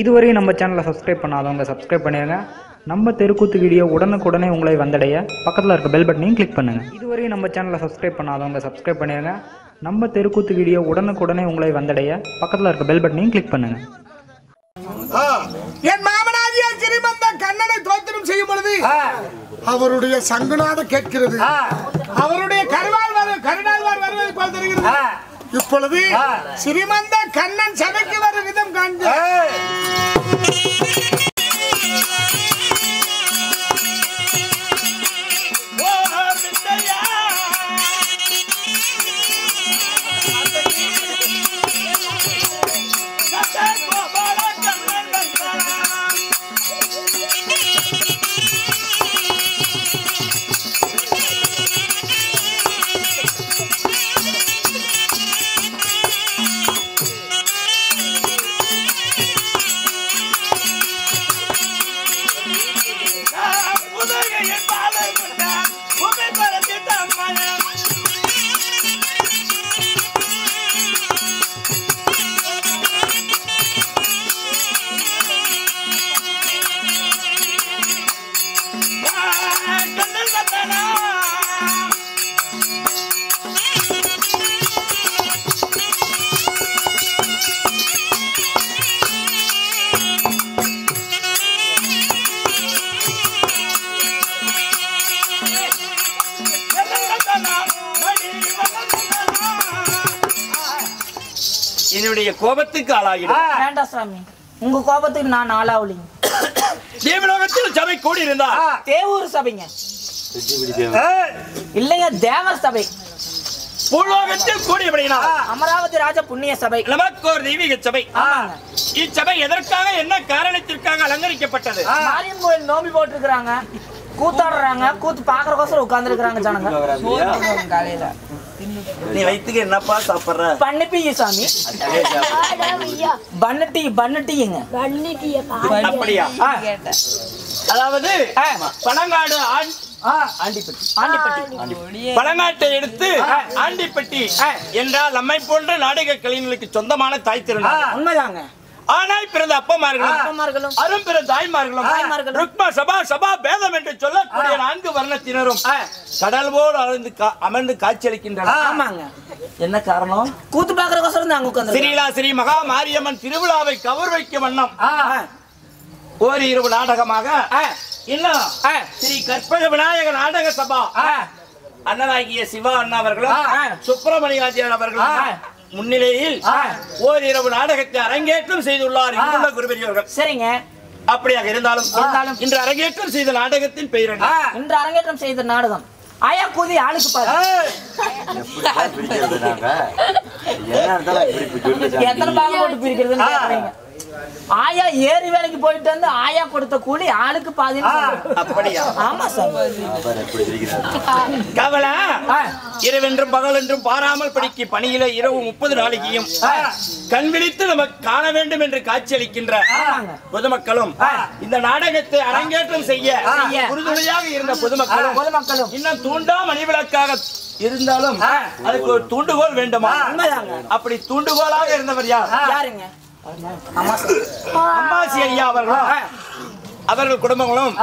இதுவரை நம்ம சேனலை சப்ஸ்கிரைப் பண்ணாதவங்க சப்ஸ்கிரைப் பண்ணிடுங்க நம்ம தெருக்கூத்து வீடியோ உடனுக்குடனே உங்களை வந்தடைய பக்கத்தில் இருக்க பெல் பட்டனையும் கிளிக் பண்ணுங்கள் இதுவரை நம்ம சேனலை சப்ஸ்கிரைப் பண்ணாதவங்க சப்ஸ்கிரைப் பண்ணிடுங்க நம்ம தெருக்கூத்து வீடியோ உடனுக்குடனே உங்களை வந்தடைய பக்கத்தில் இருக்க பெல் பட்டனையும் கிளிக் பண்ணுங்கள் என் மாமனாரியா சிறிமந்த கண்ணனை தோத்திரம் செய்யும் பொழுது அவருடைய சங்குநாத கேட்கிறது. அவருடைய கருவால் வரு கருணாழ்வார் வருவதை போல் தெரிகிறது. இப்பொழுது சிறிமந்த கண்ணன் சபைக்கு வரும் விதம் காண்க என்னுடைய கோபத்துக்கு ஆளாகிறேன். வேண்டாம் சாமி. உங்க கோபத்துக்கு நான் ஆளாவலிங்க. தேவலோகத்தில் சபை கூடி இருந்தா தேவூர் சபைங்க. இல்லைங்க தேவர் சபை. பூலோகத்தில் கூடியபடினா அமராவதி ராஜ புண்ணிய சபை. நமக்கு ஒரு தெய்வீக சபை. இச்சபை எதற்காக என்ன காரணத்திற்காக அலங்கரிக்கப்பட்டது? மாரியம்மன் கோயில் நோம்பி போட்டிருக்கிறாங்க. கூத்தாடுறாங்க. கூத்து பாக்குறக்கோசரம் உட்கார்ந்து இருக்கிறாங்க ஜனங்க நீ வயிற்றுக்கு என்னப்பா சாப்பிடுற? பண்ணி சாமி. பண்ணு டீ பண்ணு டீங்க. அப்படியா? அதாவது பனங்காடு ஆண்- ஆண்டிப்பட்டி. ஆண்டிப்பட்டி. பனங்காட்டை எடுத்து ஆண்டிப்பட்டி என்றால் நம்மை போன்ற நாடக கலைஞர்களுக்கு சொந்தமான தாய் திருநாள். உண்மைதாங்க. ஆனாய் பிறந்த அப்பமார்களும் அப்பமார்களும் அரும் பிற தாய்மார்களும் தாய்மார்களும். ருக்ம சபா சபா பேதம் என்று சொல்லக்கூடிய நான்கு வர்ணத்தினரும் கடல் போல் அமர்ந்து கா- அமர்ந்து காட்சியளிக்கின்றனர். ஆமாங்க. என்ன காரணம்? கூத்து பாக்குறக்கோசரம் தான் அங்க உட்கார்ந்து ஸ்ரீலா ஸ்ரீ மகா மாரியம்மன் திருவிழாவை கவர் வைக்கும் வண்ணம். ஓர் இரவு நாடகமாக இன்னும் ஸ்ரீ கற்பக விநாயக நாடக சபா அண்ணனாகிய சிவா அண்ணா அவர்களும் சுப்பிரமணியாச்சியார் அவர்களும் முன்னிலையில் ஓரிரவு நாடகத்தை அரங்கேற்றம் செய்துள்ளார் இங்குள்ள குருபெரியவர்கள் சரிங்க. அப்படியாக இருந்தாலும் இருந்தாலும். இன்று அரங்கேற்றம் செய்த நாடகத்தின் பெயர் என்ன? இன்று அரங்கேற்றம் செய்த நாடகம். ஆயா கூதி ஆளுக்கு பாரு. எத்தனை பாகம் போட்டு பிரிக்கிறதுன்னு கேக்குறீங்க. ஆயா ஏரி வேலைக்கு போயிட்டு வந்து ஆயா கொடுத்த கூலி ஆளுக்கு. அப்படியா? ஆமா சார். கவலை. இரவென்றும் பகல் என்றும் பாராமல் படிக்க பணியில இரவு முப்பது நாளைக்கையும் கண் விழித்து நமக்கு காண வேண்டும் என்று காட்சியளிக்கின்ற. பொதுமக்களும் இந்த நாடகத்தை அரங்கேற்றம் செய்ய. உறுதுணையாக இருந்த பொதுமக்களும் பொதுமக்களும். இன்னும் தூண்டா மணிவிளக்காக இருந்தாலும் அதுக்கு ஒரு தூண்டுகோல் வேண்டுமா? அப்படி தூண்டுகோலாக இருந்தவர் யார்? யாருங்க? அம்பாசி ஐயா அவர்களும் அவர்கள் குடும்பங்களும்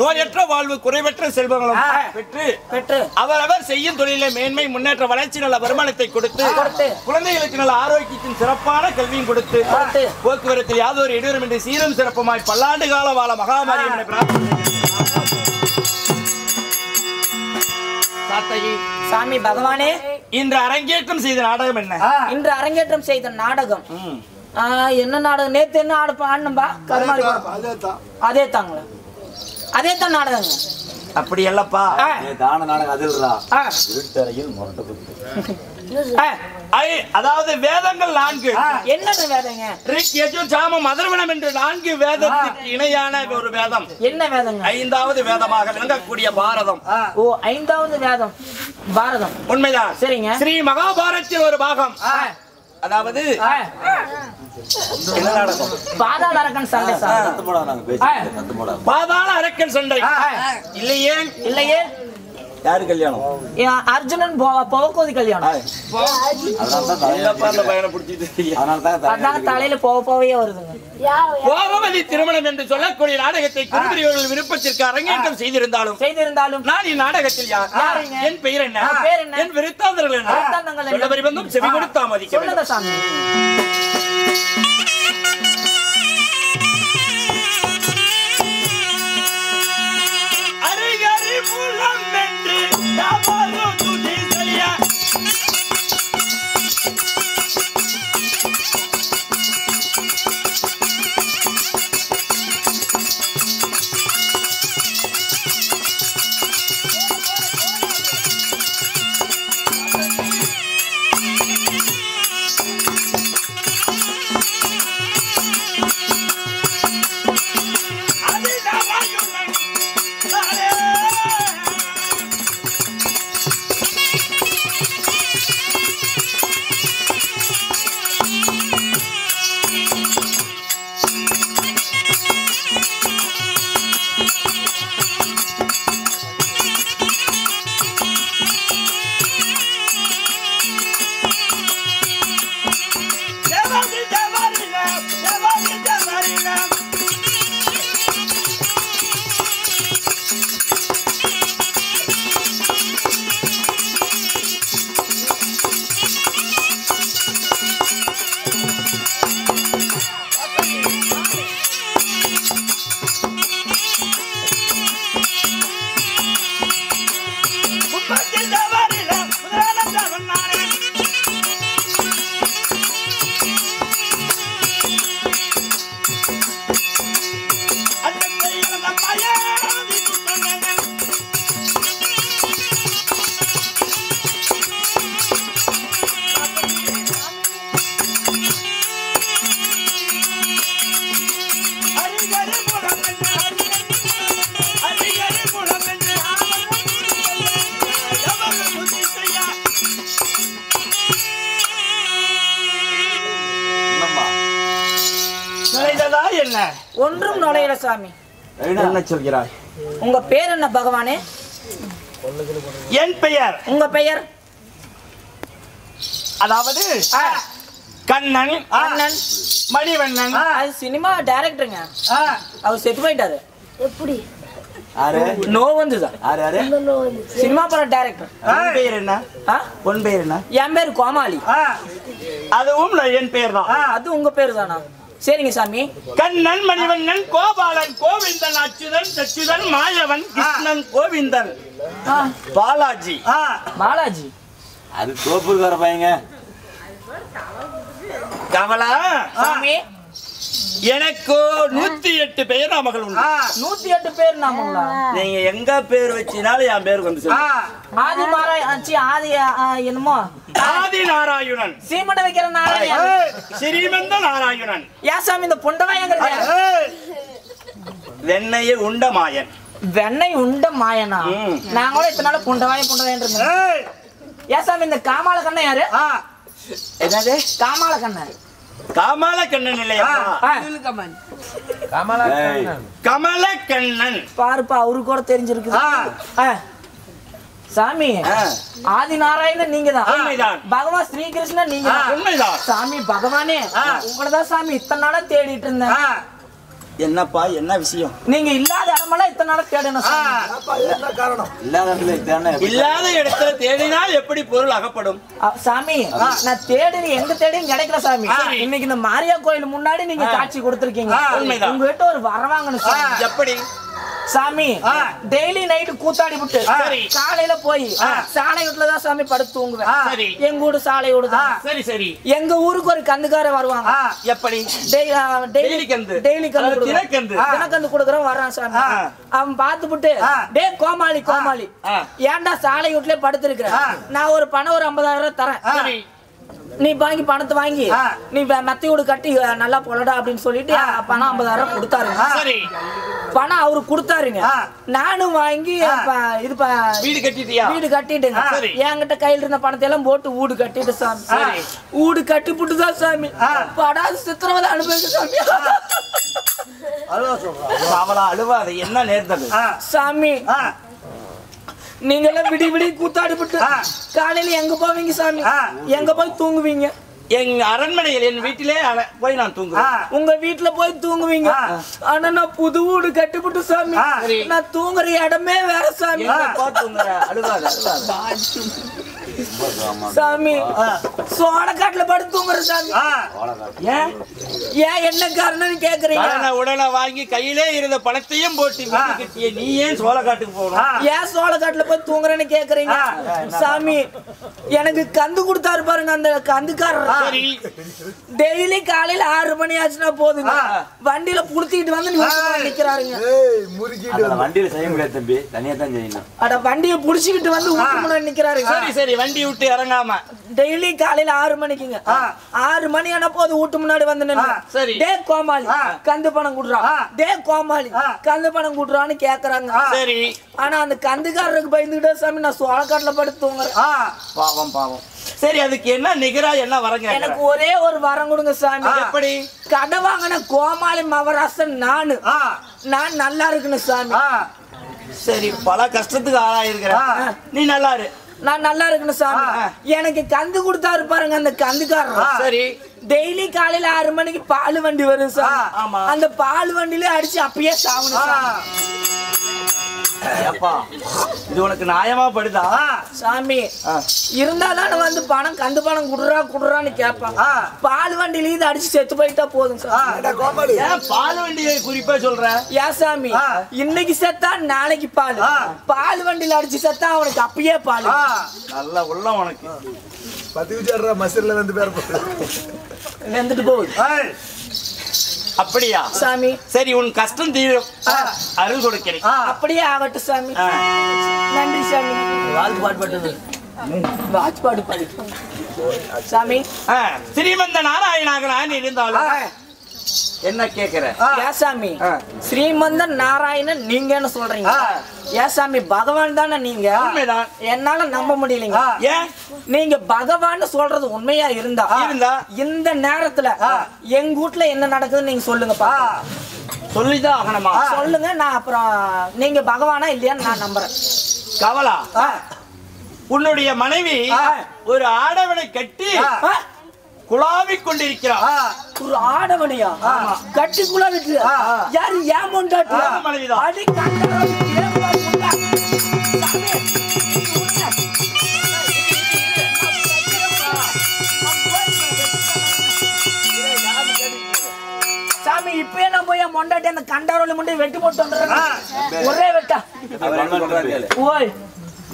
நோயற்ற வாழ்வு குறைவற்ற செல்வங்களும் பெற்று பெற்று. அவரவர் செய்யும் தொழிலை மேன்மை முன்னேற்ற வளர்ச்சி நல்ல வருமானத்தை கொடுத்து. குழந்தைகளுக்கு நல்ல ஆரோக்கியத்தின் சிறப்பான கல்வியும் கொடுத்து. போக்குவரத்தில் யாதொரு இடையூறுமின்றி சீரும் சிறப்புமாய் பல்லாண்டு கால வாழ சாத்தகி சாமி பகவானே. இன்று அரங்கேற்றம் செய்த நாடகம் என்ன? இன்று அரங்கேற்றம் செய்த நாடகம். என்ன நாடகம்? நேத்து என்ன ஆடு ஆடணும்பா கருமாரி அதே தாங்களா அதே தான் நாடகங்க. அப்படி அல்லப்பா ஆ, தான நாடகம் அதில்ரா. இருட்டறையில் முரட்ட குத்து அதாவது வேதங்கள் நான்கு. என்னங்க வேதங்க? ரிக் யஜுர் சாமம் அதர்வனம் என்று நான்கு வேதத்துக்கு இணையான ஒரு வேதம். என்ன வேதங்க? ஐந்தாவது வேதமாக விளங்கக்கூடிய பாரதம். ஓ ஐந்தாவது வேதம். பாரதம். உண்மைதான். சரிங்க. ஸ்ரீ மகாபாரத்தில் ஒரு பாகம். ஆ, அதாவது பாதாள அரக்கன் சண்டை பாதாள அரக்கன் சண்டை. இல்லையே? இல்லையே? யாரு கல்யாணம்? அர்ஜுனன் போ- போகக்கோதி கல்யாணம். அதான் தலையில போக போவே வருதுங்க. கோபவதி திருமணம் என்று சொல்லக்கூடிய நாடகத்தை குருபிரியோர்கள் விருப்பத்திற்கு அரங்கேற்றம் செய்திருந்தாலும் செய்திருந்தாலும் நான் இந்நாடகத்தில் யார்? யாருங்க? என் பெயர் என்ன? என் பெயர் என்ன? என் விருத்தாந்தர்கள் என்ன? செவி கொடுத்து தாமதிக்க ஒன்றும் நுழையல சாமி. என்ன சொல்கிறாய்? உங்க பேர் என்ன பகவானே? என் பெயர். உங்க பெயர்? அதாவது கண்ணன் அண்ணன் மணிவண்ணன். அது சினிமா டைரக்டருங்க. அவர் செத்து போயிட்டாரு. எப்படி? நோ வந்துதான் சினிமா படம் டைரக்டர். பெயர் என்ன? உன் பெயர் என்ன? என் பேர் கோமாளி. அதுவும் என் பெயர் தான். அது உங்க பேர் தானா? சரிங்க சாமி. கண்ணன் மணிவண்ணன் கோபாலன் கோவிந்தன் அச்சுதன் சச்சுதன் மாயவன் கிருஷ்ணன் கோவிந்தன். ஆ, பாலாஜி. பாலாஜி. அது தோப்புக்கு வர பையங்க. கமலா சாமி. எனக்கு நூத்தி எட்டு பெயர் மகள் உண்டு. நூத்தி எட்டு பேர் நாமங்களா நீங்க எங்க பேர் வச்சினாலும் என் பேருக்கு வந்து. ஆதி ஆச்சி ஆதி என்னமோ? ஆதி நாராயணன். சீமண்ட வைக்கிற நாராயணன். ஸ்ரீமந்த நாராயணன். ஏன் சாமி இந்த புண்டவாயங்கிறது யாரு? வெண்ணையை உண்ட மாயன். வெண்ணெய் உண்ட மாயனா. நான் கூட இத்தனை நாள் புண்டவாயம் புண்டவாயம் இருந்தேன். ஏன் சாமி இந்த காமால கண்ணன் யாரு? என்னது? காமால கண்ணன் கமல கண்ணன் இல்லையா கமல கண்ணன் பாருப்பா அவரு கூட தெரிஞ்சிருக்குது. ஆ. சாமி. ஆதி நாராயணன் நீங்க தான் உண்மைதான். பகவான் ஸ்ரீகிருஷ்ணன் நீங்க உண்மைதான். சாமி பகவானே உங்களதான் சாமி. இத்தனை நாளா தேடிட்டு இருந்தேன். என்னப்பா என்ன விஷயம்? நீங்க இல்லாத இத்தனை நாளா தேடணும் சாமி. இல்லாத இடத்துல தேடினால் எப்படி பொருள் அகப்படும்? சாமி நான் தேடி எங்க தேடியும் கிடைக்கல சாமி. இன்னைக்கு இந்த மாரியா கோயில் முன்னாடி நீங்க காட்சி கொடுத்திருக்கீங்க. உண்மைதான். உங்ககிட்ட ஒரு வர வாங்கணும் சாமி. எப்படி? சாமி டெய்லி நைட்டு கூத்தாடி விட்டு சரி. காலையில போய் சாலை வீட்டுல தான் சாமி படுத்து தூங்குவேன். சரி. எங்க ஊரு சாலை தான். சரி சரி. எங்க ஊருக்கு ஒரு கந்துக்கார வருவாங்க. எப்படி? டெய்- டெய்லி கந்து. டெய்லி கந்து. தினக்கந்து. தினக்கந்து கொடுக்குறோம் வர்றான் சாமி. அவன் பார்த்துப்புட்டு டே கோமாளி கோமாளி. ஏன்டா சாலை வீட்லயே படுத்திருக்கிற? நான் ஒரு பணம் ஒரு ஐம்பதாயிரம் ரூபாய் தரேன். சரி. நீ வாங்கி பணத்தை வாங்கி நீ மெ- மெத்தை வீடு கட்டி நல்லா பொலடா அப்படின்னு சொல்லிட்டு பணம் ஐம்பதாயிரம் கொடுத்தாருங்க சரி. பணம் அவரு கொடுத்தாருங்க. நானும் வாங்கி இது ப- வீடு கட்டிட்டியா? வீடு கட்டிட்டுங்க. சரி. என்கிட்ட கையில இருந்த பணத்தை எல்லாம் போட்டு வீடு கட்டிட்டு சாமி. சரி. வீடு கட்டி புட்டுதான் சாமி. படாது சித்திரவதை அனுபவிக்க சாமி. அவளா அழுவாத என்ன நேர்ந்தது? சாமி நீங்க எல்லாம் விடி விடி கூத்தாடி விட்டு காலையில எங்க போவீங்க சாமி? எங்க போய் தூங்குவீங்க? எங்க அரண்மனையில் என் வீட்டிலே போய் நான் தூங்குவேன். உங்க வீட்டுல போய் தூங்குவீங்க. ஆனா நான் புது வீடு கட்டிவிட்டு சாமி. நான் தூங்குற இடமே வேற சாமி. தூங்குற. அழுவாத சாமி சோளக்காட்டுல படுத்து தூங்குற சாமி. ஏன் ஏன் என்ன காரணம்னு கேக்குறீங்க? உடனே வாங்கி கையிலே இருந்த பணத்தையும் போட்டு கட்டிய நீ ஏன் சோளக்காட்டுக்கு போகணும்? ஏன் சோளக்காட்டுல போய் தூங்குறேன்னு கேக்குறீங்க? சாமி எனக்கு கந்து கொடுத்தாரு பாருங்க அந்த கந்துக்காரர். சரி. டெய்லி காலையில ஆறு மணி ஆச்சுன்னா போதுங்க. வண்டியில புளுத்திட்டு வந்து நிக்கிறாருங்க. அந்த வண்டியில செய்ய முடியாது தம்பி. தனியா தான் செய்யணும். அட வண்டியை புடிச்சுக்கிட்டு வந்து ஊட்டு முன்னாடி நிக்கிறாருங்க. சரி சரி வண்டி விட்டு இறங்காம. டெய்லி காலையில ஆறு மணிக்குங்க. ஆறு மணி ஆனா போது வீட்டு முன்னாடி வந்து சரி. டே கோமாளி கந்து பணம் குடுறா. டே கோமாளி கந்து பணம் குடுறான்னு கேக்குறாங்க. சரி. ஆனா அந்த கந்துக்காரருக்கு பயந்துகிட்டே சாமி நான் சோளக்காட்டுல படுத்து தூங்குறேன். பாவம் பாவம். சரி அதுக்கு என்ன நிகரா என்ன வரங்க எனக்கு ஒரே ஒரு வரம் கொடுங்க சாமி. எப்படி? கடை வாங்கின கோமாளி மவராசன் நானு. நான் நல்லா இருக்கணும் சாமி. சரி பல கஷ்டத்துக்கு ஆளாயிருக்கிற. நீ நல்லா இரு. நான் நல்லா இருக்கணும் சாமி. எனக்கு கந்து கொடுத்தாரு பாருங்க அந்த கந்துக்காரர். சரி. டெய்லி காலையில ஆறு மணிக்கு பால் வண்டி வரும் சார். ஆமா. அந்த பால் வண்டியில அடிச்சு அப்பயே சாவணும் இது உனக்கு நியாயமா படுதா? சாமி இருந்தா தானே வந்து பணம் கந்து பணம் குடுறா குடுறான்னு கேட்பாங்க பால் வண்டியில இது அடிச்சு செத்து போயிட்டா போதும் சார். ஏன் பால் வண்டியை குறிப்பா சொல்ற? ஏன் சாமி இன்னைக்கு செத்தா நாளைக்கு பால். பால் வண்டியில அடிச்சு செத்தா அவனுக்கு அப்பயே பால். நல்ல உள்ள உனக்கு. வெந்துட்டு போகுது. அப்படியா? சாமி. சரி உன் கஷ்டம் தீரும். அருள் கொடுக்கிறேன். அப்படியே ஆகட்டும் சாமி. நன்றி சாமி. வாட்பாடு பாடு சாமி. ஸ்ரீமந்த நாராயணாக நான் இருந்தாலும் என்ன கேக்குற? ஏன் சாமி ஸ்ரீமந்த நாராயணன் நீங்கன்னு சொல்றீங்க. ஏன் சாமி பகவான் தானே நீங்க? என்னால நம்ப முடியலைங்க. ஏன்? நீங்க பகவான் சொல்றது உண்மையா இருந்தா? இருந்தா? இந்த நேரத்துல எங்க வீட்ல என்ன நடக்குதுன்னு நீங்க சொல்லுங்க பாப்போம். சொல்லிதான் ஆகணுமா? சொல்லுங்க. நான் அப்புறம் நீங்க பகவானா இல்லையான்னு நான் நம்புறேன். கவலா. உன்னுடைய மனைவி ஒரு ஆடவனை கட்டி குழாவிக் கொண்டிருக்கிறார் ஒரு ஆடவனையா? கட்டிக்குள்ள விட்டு யாரு ஏன். அடி முண்டா? சாமி, இப்பயே நான் போய் மொண்டாட்டி அந்த கண்டாரோல முண்டை வெட்டி போட்டு வந்துடுறேன். ஒரே வெட்டா. அவர் என்ன சொல்றாரு? ஓய்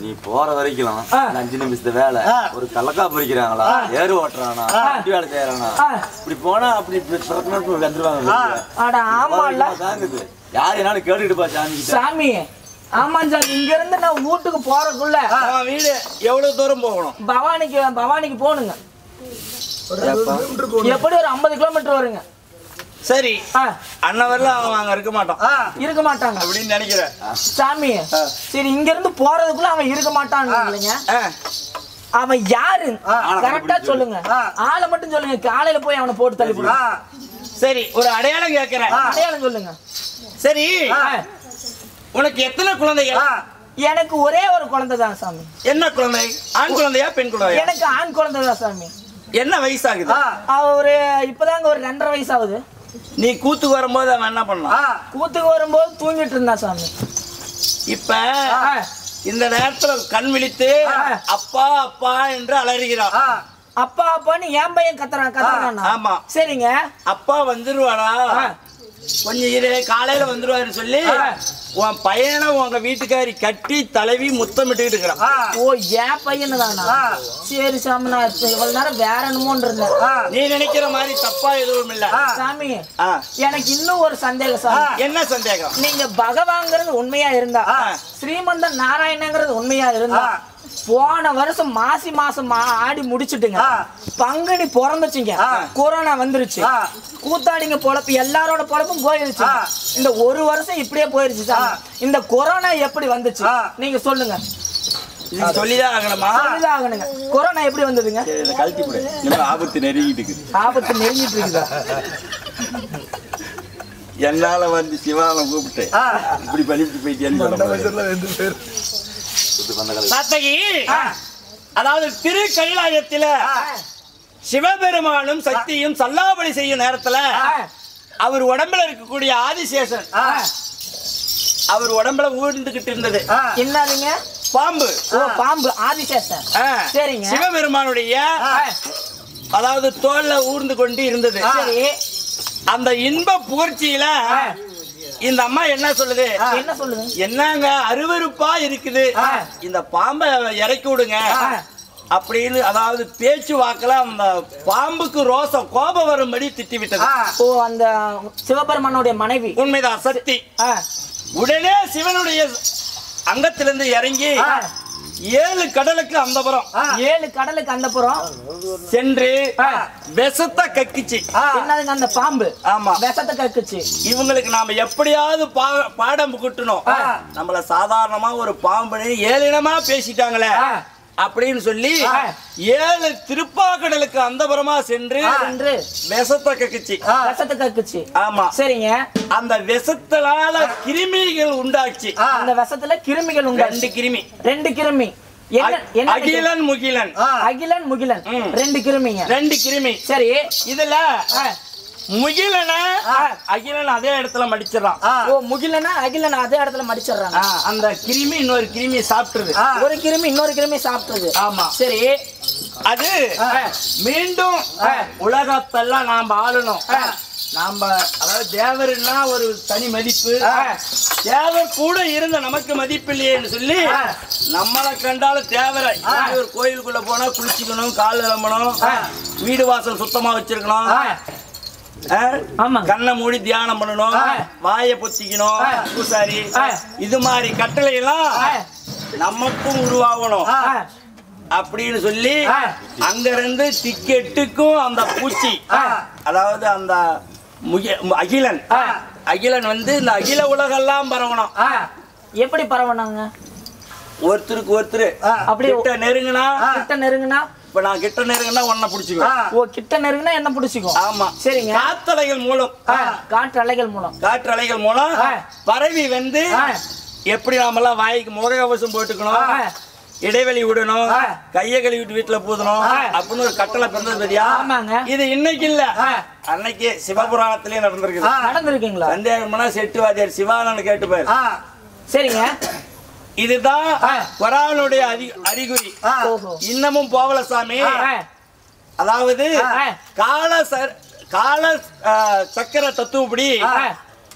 நீ போற வரைக்கும் அஞ்சு நிமிஷத்து வேலை. ஒரு கலக்கா பொறிக்கிறாங்களா ஏறு ஓட்டுறானா? வண்டி வேலை செய்யறானா. இப்படி போனா அப்படி வந்துருவாங்க தாங்குது யார் என்னாலும் கேட்டுக்கிட்டு பா சாமி சாமி ஆமா சாமி. இங்க இருந்து நான் வீட்டுக்கு போறதுக்குள்ள வீடு எவ்வளவு தூரம் போகணும்? பவானிக்கு பவானிக்கு போகணுங்க. எப்படி ஒரு ஐம்பது கிலோமீட்டர் வருங்க. சரி. ஆ, அன்னவரில் அவன் அங்க இருக்க மாட்டான் இருக்க மாட்டாங்க. அப்படின்னு நினைக்கிறேன். சாமி சரி இங்க இருந்து போறதுக்குள்ள அவன் இருக்க மாட்டான் இல்லைங்க ஆ, அவன் யாரு? கரெக்டா சொல்லுங்க. ஆளை மட்டும் சொல்லுங்க. காலையில போய் அவனை போட்டு தள்ளி சரி ஒரு அடையாளம் கேட்கிறேன். அடையாளம் சொல்லுங்க. சரி ஆ, உனக்கு எத்தனை குழந்தைகள்? எனக்கு ஒரே ஒரு குழந்தை தான் சாமி. என்ன குழந்தை? ஆண் குழந்தையா பெண் குழந்தையா? எனக்கு ஆண் குழந்தை தான் சாமி. என்ன வயசாகுது? ஒரு இப்பதாங்க ஒரு ரெண்டரை வயசு ஆகுது. நீ கூத்துக்கு வரும்போது அவன் என்ன பண்ணான்? கூத்துக்கு வரும்போது தூங்கிட்டு இருந்தான் சாமி. இப்ப இந்த நேரத்துல கண் விழித்து அப்பா அப்பா என்று அலறுகிறான். அப்பா அப்பான்னு என் பையன் கத்துறான் கத்துறான் ஆமா. சரிங்க. அப்பா வந்துருவாடா கொஞ்சம் இரு காலையில வந்துருவாரு சொல்லி உன் பையனை உங்க வீட்டுக்காரி கட்டி தடவி முத்தமிட்டுக்கிட்டு இருக்கிறான். ஓ என் பையனு தானா சரி சாமி நான் இவ்வளவு நேரம் வேற என்னமோன்னு இருந்தேன். நீ நினைக்கிற மாதிரி தப்பா எதுவும் இல்ல. சாமி. எனக்கு இன்னும் ஒரு சந்தேகம் சாமி. என்ன சந்தேகம்? நீங்க பகவான்ங்கிறது உண்மையா இருந்தா ஸ்ரீமந்த நாராயணங்கிறது உண்மையா இருந்தா போன வருஷம் மாசி மாசம் மா- ஆடி முடிச்சுட்டுங்க. பங்குனி பிறந்துச்சுங்க. கொரோனா வந்துருச்சு. கூத்தாடிங்க பொழப்பு எல்லாரோட பொழப்பும் போயிருச்சு. இந்த ஒரு வருஷம் இப்படியே போயிருச்சு சார் இந்த கொரோனா எப்படி வந்துச்சு? நீங்க சொல்லுங்க. சொல்லிதான் ஆகணுமா? சொல்லிதான் ஆகணுங்க. கொரோனா எப்படி வந்ததுங்க? கழட்டி போடு ஆபத்து நெருங்கிட்டு இருக்குது. ஆபத்து நெருங்கிட்டு இருக்குதா? என்னால வந்து சிவாலம் கூப்பிட்டு இப்படி பண்ணிட்டு போயிட்டேன்னு சொல்ல முடியாது. வந்த கதை சாத்தகி அதாவது திரு கைலாயத்தில சிவபெருமானும் சக்தியும் சல்லாபடி செய்யும் நேரத்துல அவர் உடம்புல இருக்கக்கூடிய ஆதிசேஷன். அவர் உடம்புல ஊர்ந்துகிட்டு இருந்தது. என்னதுங்க பாம்பு. ஓ பாம்பு. ஆதிசேஷன். ஆ. சரிங்க. சிவபெருமானுடைய அதாவது தோல்ல ஊர்ந்து கொண்டு இருந்தது. சரி. அந்த இன்ப புகழ்ச்சியில இந்த அம்மா என்ன சொல்லுது? என்ன சொல்லுங்க என்னங்க அருவருப்பா இருக்குது. இந்த பாம்பை இறக்கி விடுங்க. அப்படின்னு அதாவது பேச்சு வாக்குல அந்த பாம்புக்கு ரோசம் கோபம் வரும்படி திட்டி விட்டது ஓ அந்த சிவபெருமானுடைய மனைவி. உண்மைதான் சக்தி. உடனே சிவனுடைய அங்கத்திலிருந்து இறங்கி ஏழு கடலுக்கு அந்தபுரம் ஏழு கடலுக்கு அந்த புறம். சென்று விஷத்தை கக்கிச்சு. என்னதுங்க அந்த பாம்பு? ஆமா. விஷத்தை கக்குச்சு. இவங்களுக்கு நாம எப்படியாவது பாடம் புகட்டணும். நம்மள சாதாரணமா ஒரு பாம்பு ஏழினமா பேசிட்டாங்களே. அப்படின்னு சொல்லி ஏழு திருப்பாக்கடலுக்கு அந்தபுரமா சென்று விஷத்தை கக்கிச்சு. விஷத்தை கக்குச்சு. ஆமா. சரிங்க. அந்த விஷத்தினால கிருமிகள் உண்டாச்சு. அந்த விஷத்துல கிருமிகள் உண்டு ரெண்டு கிருமி. ரெண்டு கிருமி. அகிலன் முகிலன். அகிலன் முகிலன். ரெண்டு கிருமிங்க. ரெண்டு கிருமி. சரி. இதுல முகிலன? அகிலன் அதே இடத்துல மடிச்சிடறான். ஓ முகிலனா அகிலன் அதே இடத்துல மடிச்சிடுறாங்க. ஆ, அந்த கிருமி இன்னொரு கிருமி சாப்பிட்டுருது. ஒரு கிருமி இன்னொரு கிருமி சாப்பிட்டுருது. ஆமா. சரி. அது மீண்டும் உலகத்தெல்லாம் நாம ஆளணும். நாம அதாவது தேவர்னா ஒரு தனி மதிப்பு. தேவர் கூட இருந்த நமக்கு மதிப்பு இல்லையேன்னு சொல்லி நம்மளை கண்டாலும் தேவரை ஒரு கோயிலுக்குள்ள போனா குளிச்சுக்கணும் கால் விளம்பணும். வீடு வாசல் சுத்தமா வச்சிருக்கணும். கண்ணை மூடி தியானம் பண்ணணும். வாயை பொத்திக்கணும். பூசாரி. இது மாதிரி கட்டளை எல்லாம் நமக்கும் உருவாகணும். அப்படின்னு சொல்லி அங்க இருந்து டிக்கெட்டுக்கும் அந்த பூச்சி. அதாவது அந்த அகிலன். அகிலன் வந்து இந்த அகில உலகெல்லாம் பரவணும். எப்படி பரவனாங்க ஒருத்தருக்கு ஒருத்தர். அப்படியே கிட்ட நெருங்கினா நெருங்குனா இப்ப நான் கிட்ட நெருங்கினா உன்னை பிடிச்சிக்குவேன் ஓ கிட்ட நெருங்குனா என்ன பிடிச்சிக்கும். ஆமா. சரிங்க. காத்தலைகள் மூலம். ஆ, காற்று அலைகள் மூலம். காற்று அலைகள் மூலம் பரவி வந்து. எப்படி நாமெல்லாம் வாய்க்கு முகக்கவசம் போட்டுக்கணும். இடைவெளி விடணும். கையை கழுவிட்டு வீட்டுல பூதணும். அப்படின்னு ஒரு கட்டளை பிறந்தது சரியா ஆமாங்க. இது இன்னைக்கு இல்ல. அன்னைக்கு சிவபுராணத்திலேயே நடந்திருக்குது. நடந்திருக்கீங்களா? சந்தேகம்னா செட்டு வாத்தியார் சிவானன்னு கேட்டுப்பாரு. சரிங்க. இதுதான் அறி- அறிகுறி. இன்னமும் போகல சாமி அதாவது. கால கால சக்கர தத்துவப்படி.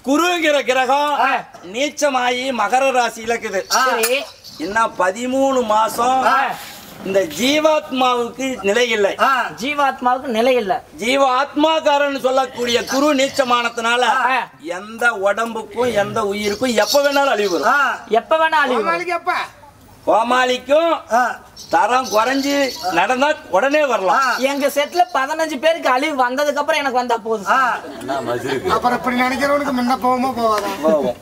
குருங்கிற கிரகம் நீச்சமாயி மகர ராசியில இருக்குது சரி. இன்னும் பதிமூணு மாசம் இந்த ஜீவாத்மாவுக்கு நிலை இல்லை. ஜீவாத்மாவுக்கு நிலை இல்ல. ஜீவ ஆத்மாக்காரன் சொல்லக்கூடிய குரு நீச்சமானதுனால. எந்த உடம்புக்கும் எந்த உயிருக்கும் எப்ப வேணாலும் அழிவு வரும். எப்ப வேணா அழிவு எப்ப? கோமாளிக்கும் தரம் குறைஞ்சு நடந்தா உடனே வரலாம். எங்க செட்ல பதினஞ்சு பேருக்கு அழிவு வந்ததுக்கு அப்புறம் எனக்கு வந்தா போதும். அப்புறம் இப்படி நினைக்கிறவனுக்கு முன்ன போகுமோ போவாதா போகும்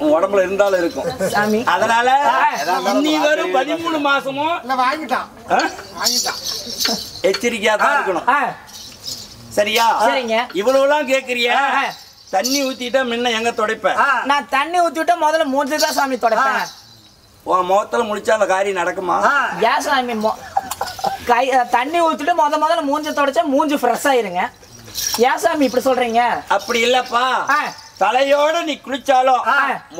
உன் உடம்புல இருந்தாலும் இருக்கும். சாமி. அதனால இன்னி வரும் பதிமூணு மாசமும் இல்ல வாங்கிட்டான். ஆ, வாங்கிட்டான். எச்சரிக்கையா தான் இருக்கணும். ஆ, சரியா? சரிங்க. இவ்வளவு எல்லாம் கேக்குறிய தண்ணி ஊத்திட்டா முன்ன எங்க துடைப்ப? நான் தண்ணி ஊத்தி விட்டா முதல்ல மூஞ்சி தான் சாமி தொடப்பேன். உன் முகத்துல முடிச்சா அந்த காரியம் நடக்குமா? ஏன் சாமி மொ- கை தண்ணி ஊத்திட்டு முத முதல்ல மூஞ்சி தொடச்சா மூஞ்சி ஃப்ரெஷ் ஆயிருங்க. ஏன் சாமி இப்படி சொல்றீங்க? அப்படி இல்லப்பா. ஆ, தலையோட நீ குளிச்சாலும்.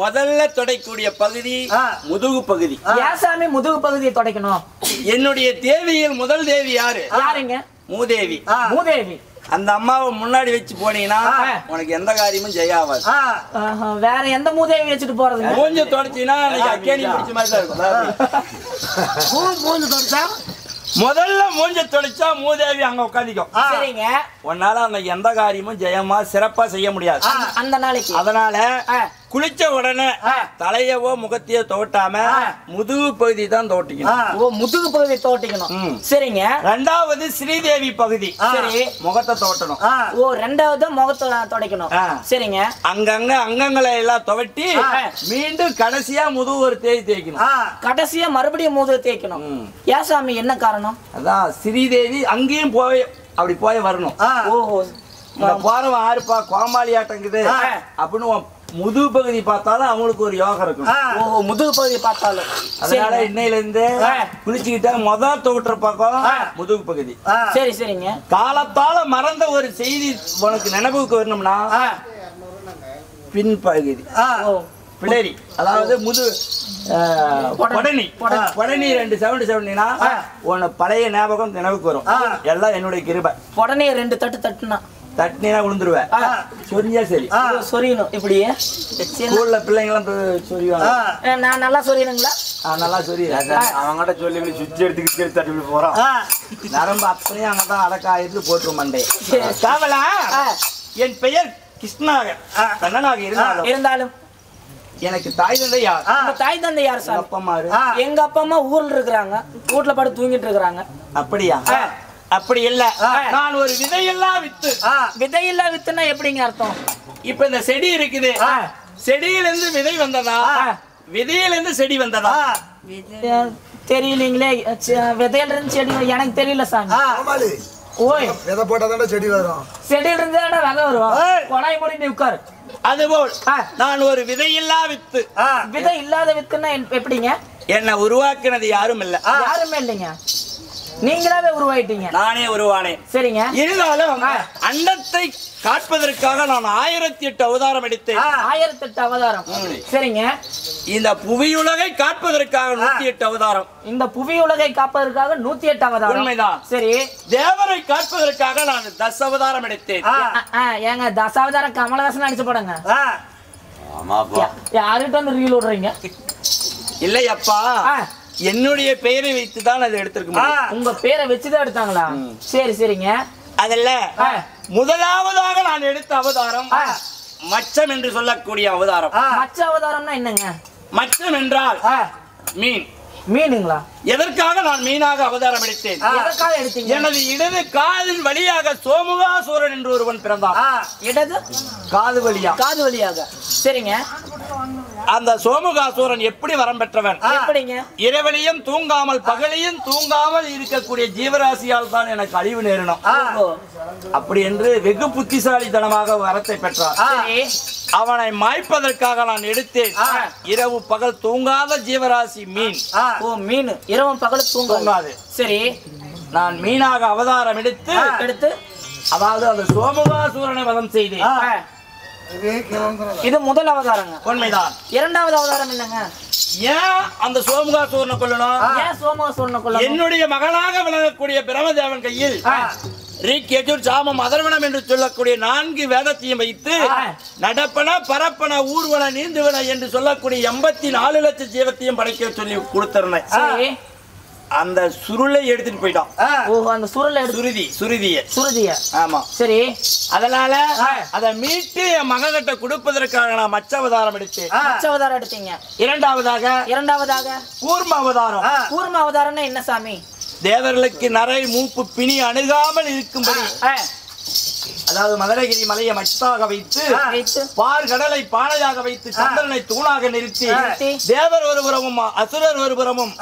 முதல்ல துடைக்கூடிய பகுதி முதுகு பகுதி. ஏன் சாமி முதுகு பகுதியை துடைக்கணும்? என்னுடைய தேவியில் முதல் தேவி யாரு? யாருங்க? மூதேவி. மூதேவி. அந்த அம்மாவை முன்னாடி வச்சு போனீங்கன்னா. உனக்கு எந்த காரியமும் ஜெயாவாது வேற எந்த மூதேவி வச்சுட்டு போறதுங்க? மூஞ்ச தொடச்சினா அக்கேணி பிடிச்ச மாதிரி தான் இருக்கும். பூந்து தொடச்சா? முதல்ல மூஞ்ச தொலைச்சா மூதேவி அங்க உட்காந்துக்கும் சரிங்க. உன்னால அன்னைக்கு எந்த காரியமும் ஜெயமா சிறப்பா செய்ய முடியாது. அந்த- அந்த நாளைக்கு. அதனால. குளிச்ச உடனே தலையவோ முகத்தையோ தோட்டாம முதுகு பகுதி தான் தோட்டிக்கணும் ஓ முதுகு பகுதி தோட்டிக்கணும். சரிங்க. ரெண்டாவது ஸ்ரீதேவி பகுதி. சரி முகத்தை தோட்டணும் ஓ ரெண்டாவது முகத்தை துடைக்கணும். சரிங்க. அங்கங்க அங்கங்களை எல்லாம் துவட்டி மீண்டும் கடைசியா முதுகு ஒரு தேய் தேய்க்கணும். கடைசியா மறுபடியும் முதுகு தேய்க்கணும். ஏன் சாமி என்ன காரணம்? அதான் ஸ்ரீதேவி அங்கேயும் போய் அப்படி போய் வரணும். ஓஹோ. போறவன் ஆறுப்பா கோமாளி ஆட்டங்குது அப்படின்னு முதுகு பகுதி பார்த்தாலும் அவங்களுக்கு ஒரு யோகம் இருக்கும். முதுகு பகுதி பார்த்தாலும். அதனால. இன்னையில இருந்து குளிச்சுக்கிட்டா முதல் தோற்ற பக்கம் முதுகு பகுதி. சரி சரிங்க. காலத்தால மறந்த ஒரு செய்தி உனக்கு நினைவுக்கு வரணும்னா பின் பகுதி. பிளரி அதாவது முது அஹ், கொடனி கொடனி ரெண்டு செவன் செவனினா உன்னை பழைய ஞாபகம் நினைவுக்கு வரும். எல்லாம் என்னுடைய கிருபை. உடனே ரெண்டு தட்டு தட்டுனா. தட்டினா விழுந்துருவேன். சொரிஞ்சா சரி. சொரியணும். இப்படியே ஸ்கூல்ல பிள்ளைங்களாம் சொரிவாங்க. நான் நல்லா சொரியணுங்களா? நல்லா சொரி. அவங்ககிட்ட சொல்லி சுத்தி எடுத்துக்கிட்டு தட்டி இப்படி போறான். நரம்பு அப்படியே அங்கதான் அடக்காயிருந்து போட்டுரும் மண்டே. காவலா என் பெயர் கிருஷ்ணாக கண்ணனாக இருந்தாலும். இருந்தாலும். எனக்கு தாய் தந்தை யார்? உங்க தாய் தந்தை யார் சார்? அப்பா அம்மா? எங்க அப்பா அம்மா ஊர்ல இருக்கிறாங்க. வீட்டுல படுத்து தூங்கிட்டு இருக்கிறாங்க. அப்படியா? அப்படி இல்ல. நான் ஒரு விதையெல்லாம் வித்து. விதையில்லா வித்துனா எப்படிங்க அர்த்தம்? இப்ப இந்த செடி இருக்குது. செடியில இருந்து விதை வந்ததா? விதையில இருந்து செடி வந்ததா? தெரியலீங்களே. விதையில இருந்து செடி எனக்கு தெரியல சாமி. ஆமாளி ஓய். விதை போட்டாதான் செடி வரும். செடியில இருந்து தானே விதை வரும் கொடாய் மூடி நீ உட்காரு. அதுபோல் நான் ஒரு விதையில்லா வித்து. விதை இல்லாத வித்துன்னா என்- எப்படிங்க? என்னை உருவாக்கினது யாரும் இல்ல. யாருமே இல்லைங்க. நீங்களாவே உருவாயிட்டீங்க. நானே உருவானேன். சரிங்க. இருந்தாலும் அண்டத்தை காட்பதற்காக நான் ஆயிரத்தி எட்டு அவதாரம் எடுத்தேன். ஆயிரத்தி எட்டு அவதாரம். சரிங்க. இந்த புவியுலகை காட்பதற்காக நூத்தி எட்டு அவதாரம். இந்த புவி உலகை காப்பதற்காக நூத்தி எட்டு அவதாரம். உண்மைதான். சரி. தேவரை காட்பதற்காக நான் தஸ் அவதாரம் எடுத்தேன். ஏங்க தசாவதாரம் கமலஹாசன் அடிச்சு போடுங்க. யாருகிட்ட வந்து ரீல் விடுறீங்க? இல்லை அப்பா ஆ. என்னுடைய பெயரை வைத்து தான் அதை எடுத்திருக்க உங்க பேரை வச்சுதான் எடுத்தாங்களா? சரி சரிங்க. அதல்ல ஆ. முதலாவதாக நான் எடுத்த அவதாரம் ஆ. மச்சம் என்று சொல்லக்கூடிய அவதாரம். மச்ச அவதாரம்னா என்னங்க? மச்சம் என்றால் ஆ, மீன். மீனுங்களா? எதற்காக நான் மீனாக அவதாரம் எடுத்தேன்? எதற்காக எடுத்தீங்க? எனது இடது காதின் வழியாக சோமுகாசூரன் என்று ஒருவன் பிறந்தான். இடது? காது வழியா. காது வழியாக. சரிங்க. அந்த சோமுகாசூரன் எப்படி வரம் பெற்றவன்? இரவலியும் தூங்காமல் பகலையும் தூங்காமல் இருக்கக்கூடிய ஜீவராசியால் தான் எனக்கு அழிவு நேரணும் அப்படி என்று வெகு புத்திசாலித்தனமாக வரத்தை பெற்றார். சரி. அவனை மாய்ப்பதற்காக நான் எடுத்தேன். இரவு பகல் தூங்காத ஜீவராசி மீன். ஓ மீன். இரவும் பகலும் தூங்காது. சரி. நான் மீனாக அவதாரம் எடுத்து எடுத்து? அதாவது அந்த சோமுகாசூரனை வதம் செய்தேன். இது முதல் அவதாரங்க. உண்மைதான். இரண்டாவது அவதாரம் என்னங்க? ஏன் அந்த சோமுகாசூரனை கொல்லணும்? ஏன் சோமசுவரனை கொல்ல என்னுடைய மகனாக விளங்கக்கூடிய பிரமதேவன் கையில் ரிக் யஜுர் சாமம் அதர்வனம் என்று சொல்லக்கூடிய நான்கு வேதத்தையும் வைத்து நடப்பன பரப்பன ஊர்வன நீந்துவன என்று சொல்லக்கூடிய எண்பத்தி நாலு லட்சம் ஜீவத்தையும் படைக்க சொல்லி கொடுத்திருந்தேன். அந்த சுருளை எடுத்துட்டு போயிட்டான். ஓ அந்த சுருளை எடுத்து சுருதி சுருதிய. சுருதிய. ஆமா. சரி. அதனால அதை மீட்டு என் மகன்கிட்ட கொடுப்பதற்காக நான் மச்ச அவதாரம் எடுத்தேன். மச்ச அவதாரம் எடுத்தீங்க. இரண்டாவதாக இரண்டாவதாக? கூர்ம அவதாரம். கூர்ம அவதாரம்னா என்ன சாமி? தேவர்களுக்கு நரை மூப்பு பிணி அணுகாமல் இருக்கும்படி. அதாவது மதுரகிரி மலையை மச்சாக வைத்து பார் கடலை பானையாக வைத்து சந்திரனை தூணாக நிறுத்தி. தேவர் ஒருபுறமும் அசுரர் ஒருபுறமும்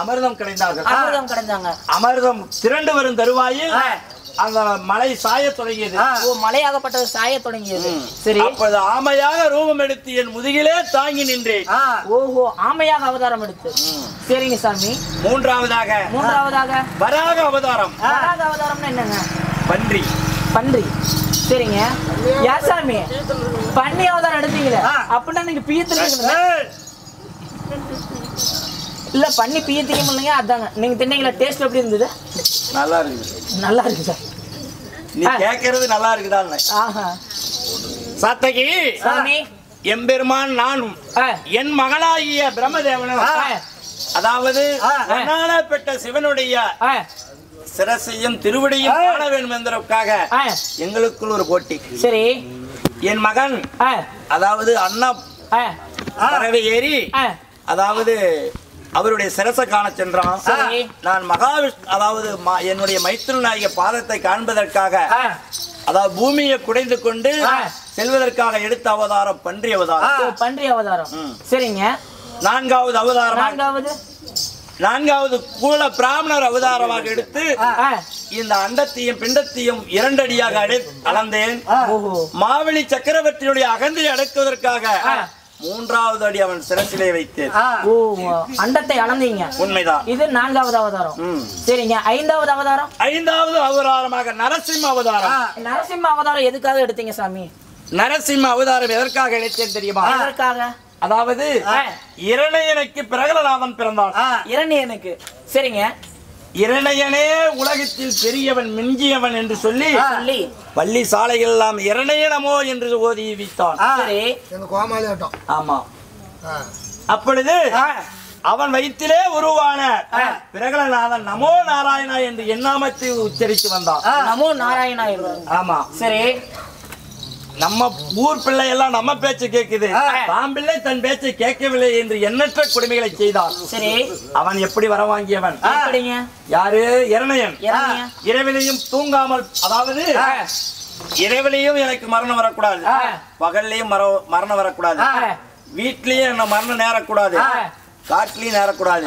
அமிர்தம் கிடைந்தார்கள். அமிர்தம் கிடைஞ்சாங்க அமிர்தம் திரண்டு வரும் தருவாயில் அந்த மலை சாயத் தொடங்கியது. ஓ மலையாகப்பட்டது சாய தொடங்கியது. சரி. அப்போது ஆமையாக ரூபம் எடுத்து என் முதுகிலே தாங்கி நின்றேன். ஓஹோ ஆமையாக அவதாரம் எடுத்து. சரிங்க சாமி. மூன்றாவதாக மூன்றாவதாக? வராக அவதாரம். வராக அவதாரம்னா என்னங்க? பன்றி. பன்றி. சரிங்க. யா சாமி? பண்ணி அவதாரம் எடுத்தீங்களே. அப்படின்னா நீங்க பீயத்துலீங்க இல்ல பண்ணி பீயத்தீங்க இல்லைங்க அதாங்க. நீங்க தின்னீங்களா டேஸ்ட் எப்படி இருந்தது? நல்லா இருக்குது. நல்லா இருக்கு சார் நீ கேட்கறது நல்லா இருக்குதான் ஆஹா. சாத்தகி சாமி. எம்பெருமான் நானும் ஆ, என் மகனாகிய பிரம்மதேவனும் அதாவது பெற்ற சிவனுடைய ஆ, சிரசையும் திருவடியும் காண வேண்டும் என்பதற்காக எங்களுக்குள் ஒரு போட்டி. சரி. என் மகன் அதாவது அண்ணா பறவை ஏறி அதாவது அவருடைய சிரச காண சென்றான். நான் மகாவிஷ்ணு அதாவது என்னுடைய மைத்திர நாயக பாதத்தை காண்பதற்காக. அதாவது பூமியை குடைந்து கொண்டு. செல்வதற்காக எடுத்த அவதாரம் பன்றி அவதாரம். பன்றி அவதாரம். சரிங்க. நான்காவது அவதாரம். நான்காவது? நான்காவது கூல பிராமணர் அவதாரமாக எடுத்து இந்த அண்டத்தையும் பிண்டத்தையும் இரண்டடியாக அளந்தேன். மாவெளி சக்கரவர்த்தியுடைய அகந்தை அடக்குவதற்காக மூன்றாவது அடி அவன் சிரசிலே வைத்தேன். அண்டத்தை அளந்தீங்க. உண்மைதான். இது நான்காவது அவதாரம். சரிங்க. ஐந்தாவது அவதாரம்? ஐந்தாவது அவதாரமாக நரசிம்ம அவதாரம். நரசிம்ம அவதாரம் எதுக்காக எடுத்தீங்க சாமி? நரசிம்ம அவதாரம் எதற்காக இணைத்தேன் தெரியுமா? எதற்காக? அதாவது இரணையனுக்கு பிரகலநாதன் பிறந்தான் இரணியனுக்கு. சரிங்க. இரணையனே உலகத்தில் பெரியவன் மிஞ்சியவன் என்று சொல்லி சொல்லி. பள்ளி சாலைகள் எல்லாம் இரணையனமோ என்று ஓதி வைத்தான் ஆமா. அப்பொழுது அவன் வயிற்றிலே உருவான பிரகலநாதன் நமோ நாராயணா என்று எண்ணாமத்தை உச்சரித்து வந்தான். நமோ நாராயணா என்று. ஆமா. சரி. நம்ம ஊர் பிள்ளை எல்லாம் நம்ம பேச்சு கேக்குது. தாம் பிள்ளை தன் பேச்சை கேட்கவில்லை என்று எண்ணற்ற கொடுமைகளை செய்தான். சரி. அவன் எப்படி வர வாங்கியவன்? யாரு? இரணையன். இரவிலையும் தூங்காமல் அதாவது இரவிலையும் எனக்கு மரணம் வரக்கூடாது. பகல்லையும் மர- மரணம் வரக்கூடாது. வீட்லயும் என்ன மரணம் நேரக்கூடாது. காட்டுலயும் நேரக்கூடாது.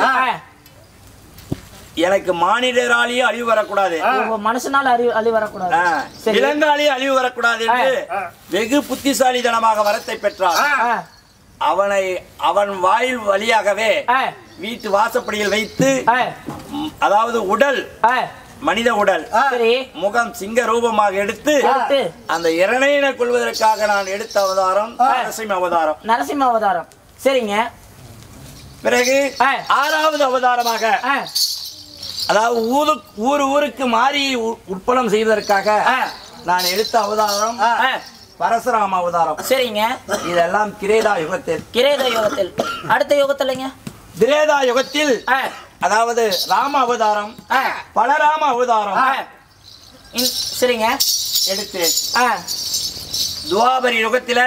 எனக்கு மானிடராலேயும் அழிவு வரக்கூடாது. மனுஷனால அறிவு அழி வரக்கூடாது. விலங்காலேயும் அழிவு வரக்கூடாது என்று வெகு புத்திசாலித்தனமாக வரத்தை பெற்றான் ஆ, அவனை அவன் வாயில் வழியாகவே வீட்டு வாசப்படியில் வைத்து அதாவது உடல். மனித உடல் சரி. முகம் சிங்க ரூபமாக எடுத்து அந்த இரணையினை கொள்வதற்காக நான் எடுத்த அவதாரம் நரசிம்ம அவதாரம். நரசிம்ம அவதாரம். சரிங்க. பிறகு. ஆறாவது அவதாரமாக அதாவது ஊரு ஊர் ஊருக்கு மாறி உட்பலம் செய்வதற்காக நான் எடுத்த அவதாரம் பரசுராம அவதாரம். சரிங்க. இதெல்லாம் கிரேதா யுகத்தில். கிரேத யோகத்தில். அடுத்த யோகத்தில்லைங்க? திரேதா யுகத்தில் அதாவது ராம அவதாரம் பலராம அவதாரம் சரிங்க. எடுத்தேன் ஆ, துவாபரி யுகத்தில.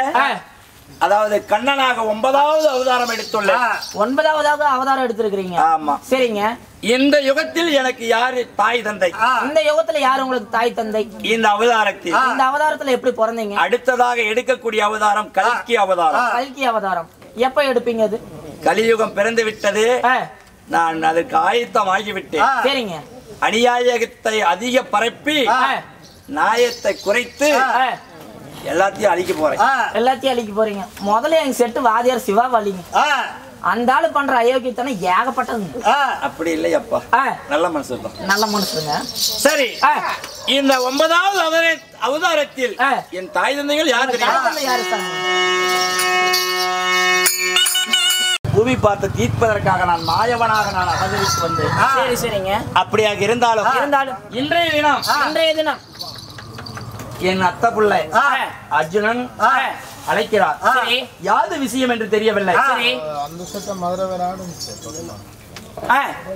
அதாவது கண்ணனாக ஒன்பதாவது அவதாரம் எடுத்துள்ளேன் ஒன்பதாவதாக அவதாரம் எடுத்திருக்கிறீங்க. ஆமா. சரிங்க. இந்த யுகத்தில் எனக்கு யாரு தாய் தந்தை? இந்த யுகத்துல யார் உங்களுக்கு தாய் தந்தை? இந்த அவதாரத்தில். இந்த அவதாரத்துல எப்படி பிறந்தீங்க? அடுத்ததாக எடுக்கக்கூடிய அவதாரம் கல்கி அவதாரம். கல்கி அவதாரம். எப்ப எடுப்பீங்க அது? கலியுகம் பிறந்து விட்டது. நான் அதற்கு ஆயத்தம் ஆகிவிட்டேன். சரிங்க. அநியாயத்தை அதிக பரப்பி ஆ, நியாயத்தை குறைத்து. எல்லாத்தையும் அழிக்க போறேன். எல்லாத்தையும் அழிக்க போறீங்க. முதல்ல எங்க செட்டு வாதியார் சிவா வலிங்க. அந்த ஆளு பண்ற அயோக்கியத்தனம் ஏகப்பட்டதுங்க அப்படி இல்லை அப்பா ஆ, நல்ல தான். நல்ல மனுஷங்க சரி. இந்த ஒன்பதாவது அவதார- அவதாரத்தில். என் தாய் தந்தைகள் யார்? பூமி பார்த்து தீர்ப்பதற்காக நான் மாயவனாக நான் அவதரித்து வந்தேன். சரி சரிங்க. அப்படியாக இருந்தாலும் இருந்தாலும் இன்றைய தினம் இன்றைய தினம் என் அத்தை பிள்ளை. அர்ஜுனன். அழைக்கிறார். சரி. யாது விஷயம் என்று தெரியவில்லை. அந்த மதுரை வேற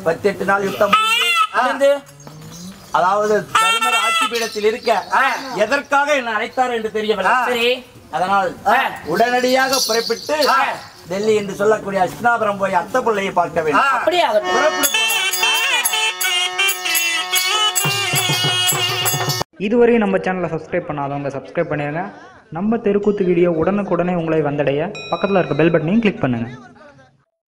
பத்தெட்டு நாள் யுத்தம். முடிந்து, அதாவது தர்மர் ஆட்சி பீடத்தில் இருக்க எதற்காக என்னை அழைத்தார் என்று தெரியவில்லை. சரி. அதனால் உடனடியாக புறப்பட்டு டெல்லி என்று சொல்லக்கூடிய அஸ்தினாபுரம் போய் அத்தை பிள்ளையை பார்க்க வேண்டும். இதுவரையும் நம்ம சேனலை சப்ஸ்கிரைப் பண்ணாதவங்க சப்ஸ்கிரைப் பண்ணிடுங்க நம்ம தெருக்கூத்து வீடியோ உடனுக்குடனே உங்களை வந்தடைய. பக்கத்தில் இருக்க பெல் பட்டனையும் கிளிக் பண்ணுங்கள்